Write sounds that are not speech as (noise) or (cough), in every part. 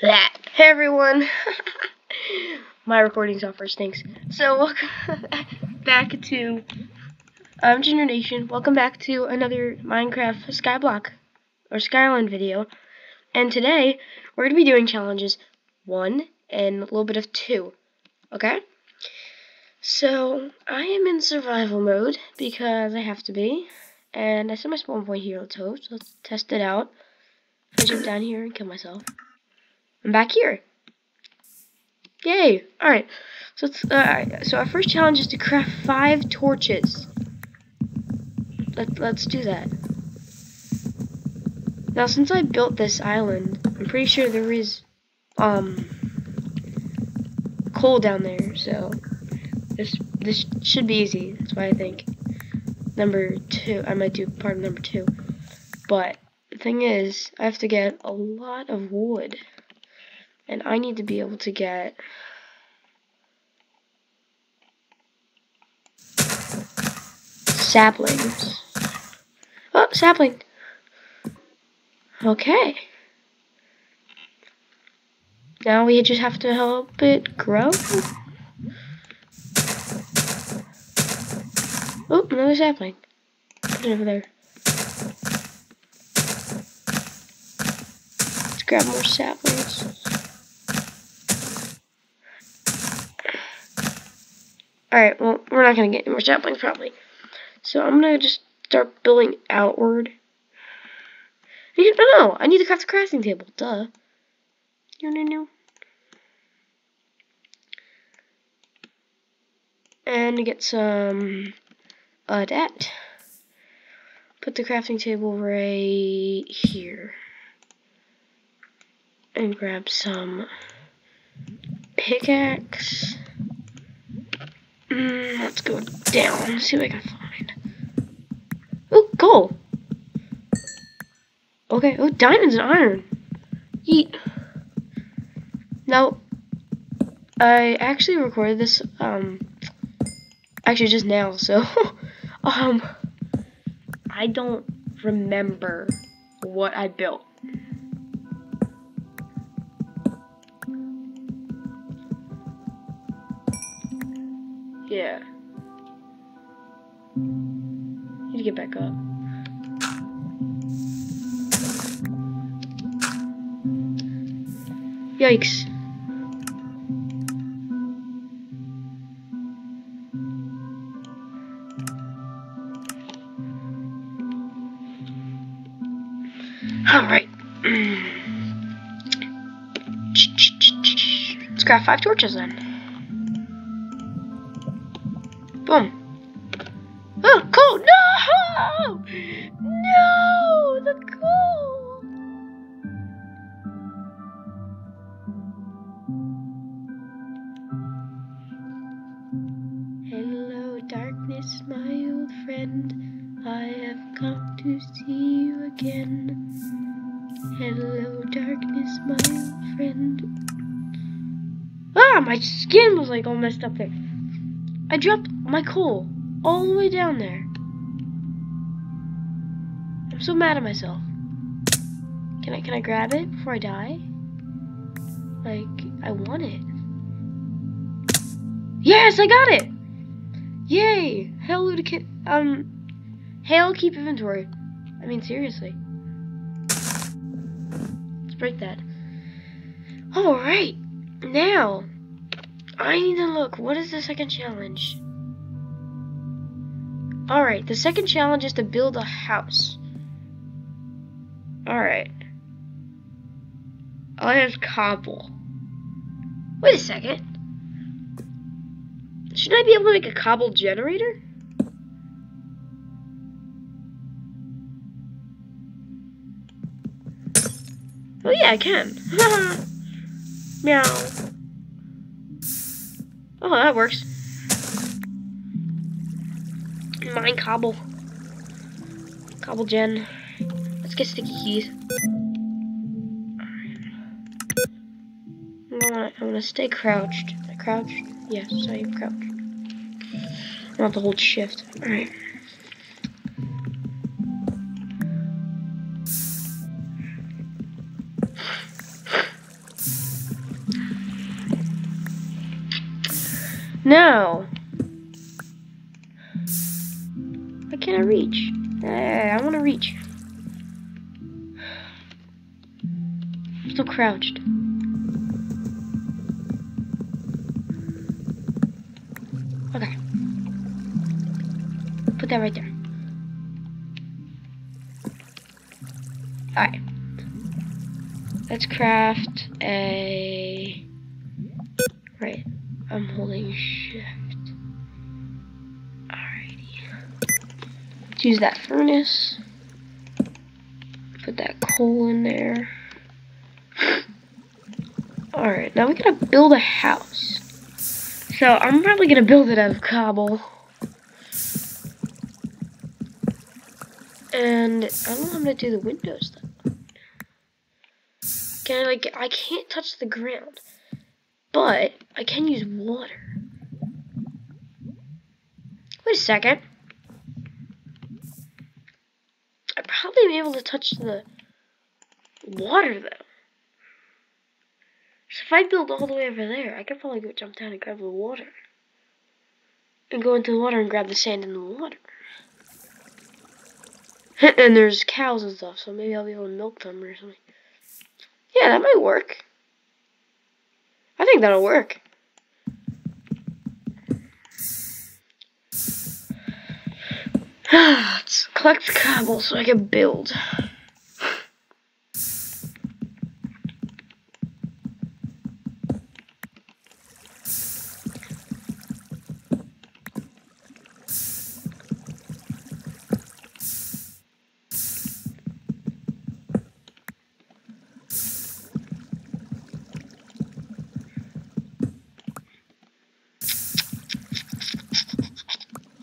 That. Hey everyone. (laughs) My recording software stinks. So welcome (laughs) back to um Ginger Nation. Welcome back to another Minecraft Skyblock or Skyline video. And today we're gonna be doing challenges one and a little bit of two. Okay? So I am in survival mode because I have to be. And I set my spawn point here, let's hope. So let's test it out. If I jump down here and kill myself. I'm back here. Yay! Alright. So let's uh, so our first challenge is to craft five torches. Let let's do that. Now since I built this island, I'm pretty sure there is um coal down there, so this this should be easy. That's why I think number two I might do part of number two. But the thing is, I have to get a lot of wood. And I need to be able to get saplings. Oh, sapling. Okay. Now we just have to help it grow. Oh, another sapling. Put it over there. Let's grab more saplings. Alright, well, we're not going to get any more saplings, probably. So I'm going to just start building outward. No, I need to craft a crafting table. Duh. No, no, no. And get some uh, that. Put the crafting table right here. And grab some pickaxe. Mm, let's go down. See what I can find. Oh, gold. Okay. Oh, diamonds and iron. Eat. Now, I actually recorded this, um, actually just now, so, (laughs) um, I don't remember what I built. Get back up. Yikes. Alright. Let's grab five torches then. Boom. Oh, coal! No! No! The coal! Hello, darkness, my old friend. I have come to see you again. Hello, darkness, my old friend. Ah, my skin was like all messed up there. I dropped my coal all the way down there. I'm so mad at myself. Can I can I grab it before I die? Like I want it. Yes, I got it. Yay! Hail to um hail keep inventory. I mean seriously. Let's break that. Alright. Now I need to look. What is the second challenge? Alright, the second challenge is to build a house. Alright. All I have is cobble. Wait a second. Should I be able to make a cobble generator? Oh yeah, I can. (laughs) Meow. Oh, that works. Mine cobble. Cobble gen get sticky keys. I'm gonna, I'm gonna stay crouched. I crouched? Yes, I'm crouched. I'm gonna to hold shift. Alright. No! Why can't I reach? Hey, I wanna reach. Crouched. Okay. Put that right there. Alright. Let's craft a... Right. I'm holding shift. Alrighty. Let's use that furnace. Put that coal in there. Alright, now we gotta build a house. So I'm probably gonna build it out of cobble. And I don't know how I'm gonna do the windows though. Can I like I can't touch the ground. But I can use water. Wait a second. I'd probably be able to touch the water though. If I build all the way over there, I could probably go jump down and grab the water. And go into the water and grab the sand in the water. (laughs) and there's cows and stuff, so maybe I'll be able to milk them or something. Yeah, that might work. I think that'll work. (sighs) Let's collect the cobble so I can build.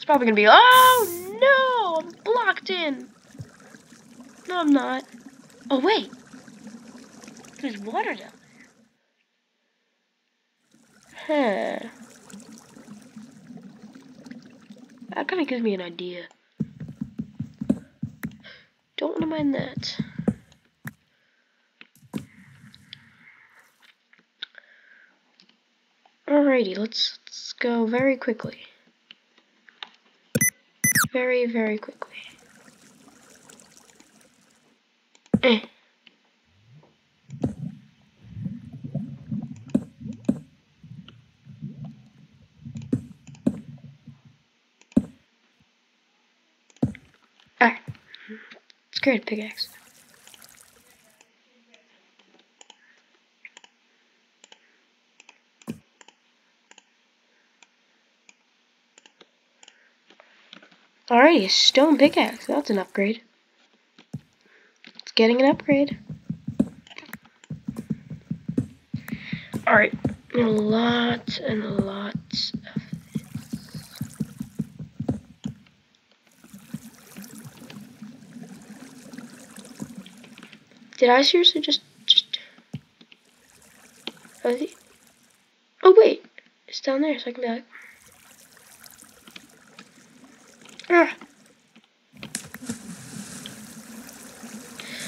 It's probably gonna be, oh no, I'm blocked in. No, I'm not. Oh, wait. There's water down there. Huh. That kind of gives me an idea. Don't want to mind that. Alrighty, let's, let's go very quickly very, very quickly. Eh. Alright. Let's create a pickaxe. Alrighty, a stone pickaxe. That's an upgrade. It's getting an upgrade. Alright, a lot and a lot of. Did I seriously just just Oh wait, it's down there, so I can be like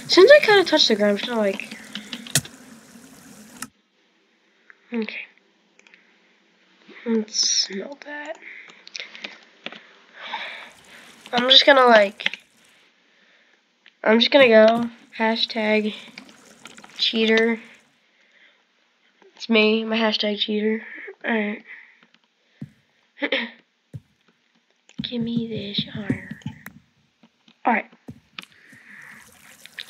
Since I kind of touched the ground, I'm just gonna like. Okay. Let's smell that. I'm just gonna like. I'm just gonna go. Hashtag cheater. It's me, my hashtag cheater. Alright. (clears throat) Give me this iron. Alright.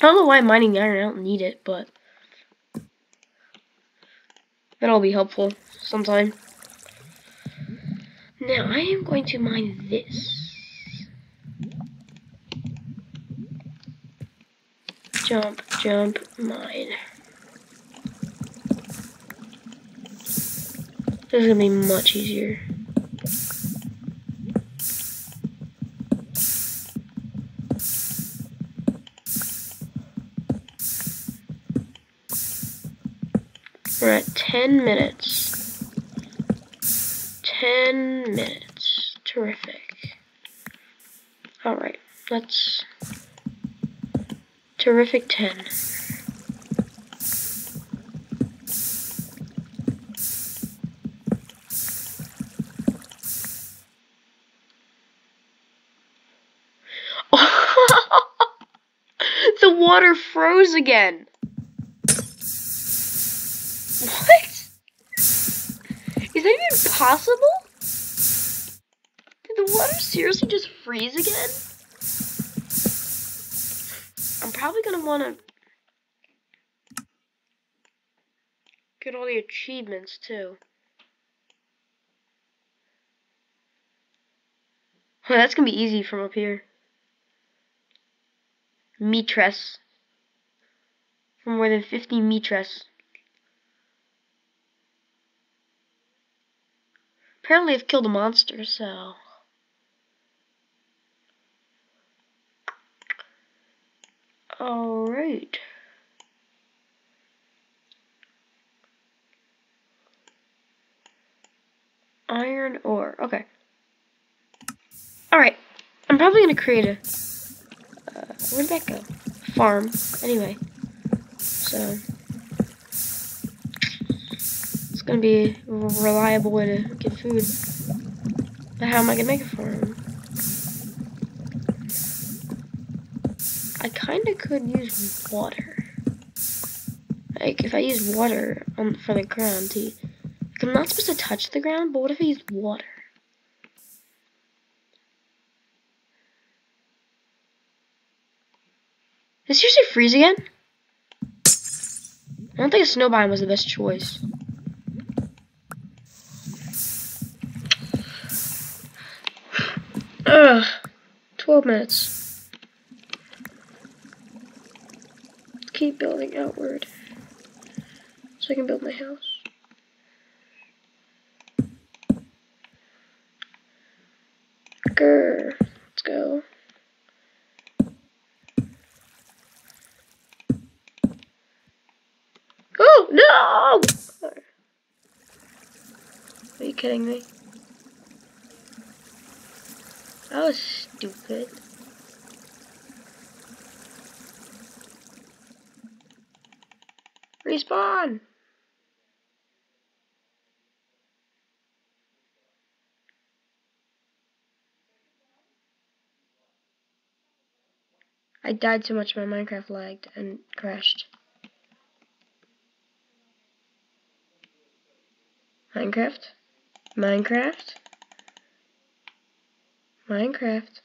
I don't know why I'm mining iron. I don't need it, but that'll be helpful sometime. Now, I am going to mine this. Jump, jump, mine. This is going to be much easier. We're at 10 minutes. 10 minutes. Terrific. Alright, let's... Terrific 10. (laughs) the water froze again. Possible? Did the water seriously just freeze again? I'm probably gonna wanna get all the achievements too. that's gonna be easy from up here. Meatress. For more than 50 Meatress. Apparently I've killed a monster, so... Alright. Iron ore. Okay. Alright. I'm probably going to create a... Uh, where'd that go? Farm. Anyway. So... To be a reliable way to get food. But how am I to make it for farm? I kind of could use water. Like, if I use water on, for the ground, to, like, I'm not supposed to touch the ground, but what if I use water? Did seriously freeze again? I don't think a snow biome was the best choice. Ugh. 12 minutes. Keep building outward. So I can build my house. Grr. Let's go. Oh, no! Are you kidding me? That was stupid. Respawn! I died so much my Minecraft lagged and crashed. Minecraft? Minecraft? Minecraft.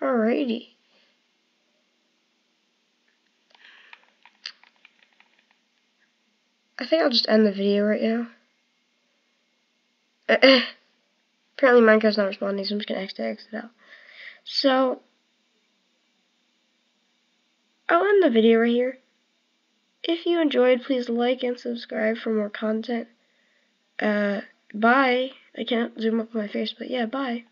Alrighty. I think I'll just end the video right now. (clears throat) Apparently Minecraft's not responding, so I'm just gonna exit, exit out. So, I'll end the video right here. If you enjoyed, please like and subscribe for more content. Uh, bye. I can't zoom up my face, but yeah, bye.